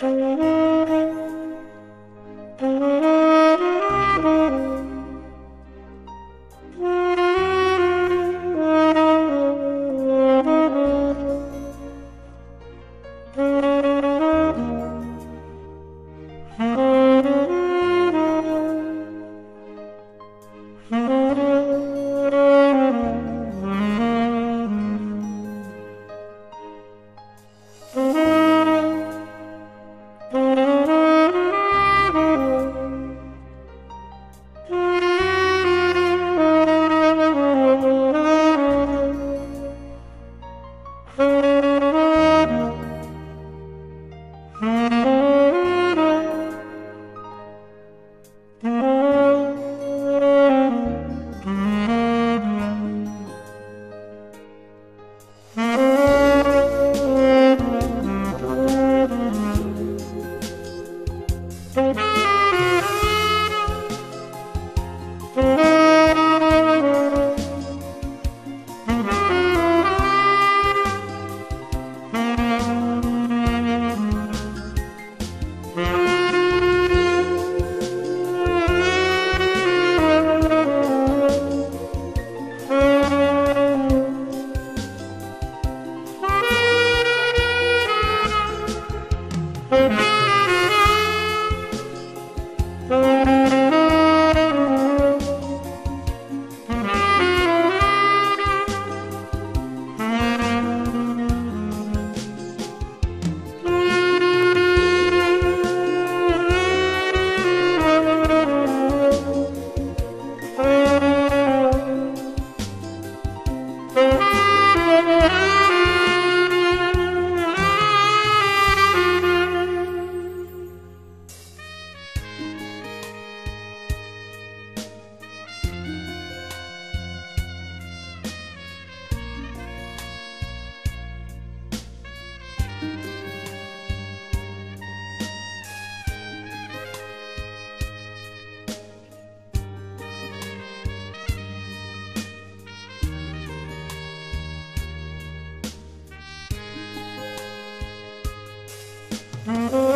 Mm-hmm. Mm-hmm. Mm-hmm.